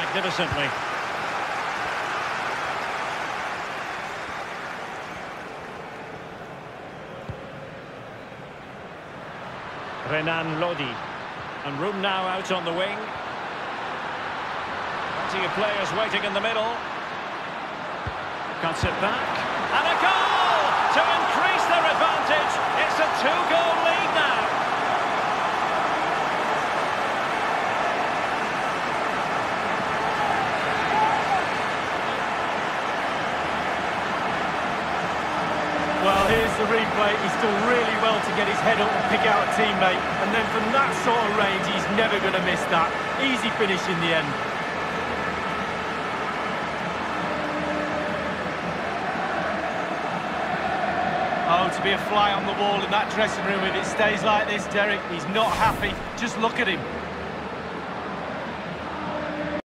magnificently. Renan Lodi. And room now out on the wing. Plenty of players waiting in the middle. Cuts it back. And a goal Well, here's the replay. He's done really well to get his head up and pick out a teammate. And then from that sort of range, he's never going to miss that. Easy finish in the end. Oh, to be a fly on the wall in that dressing room if it stays like this, Derek, he's not happy. Just look at him.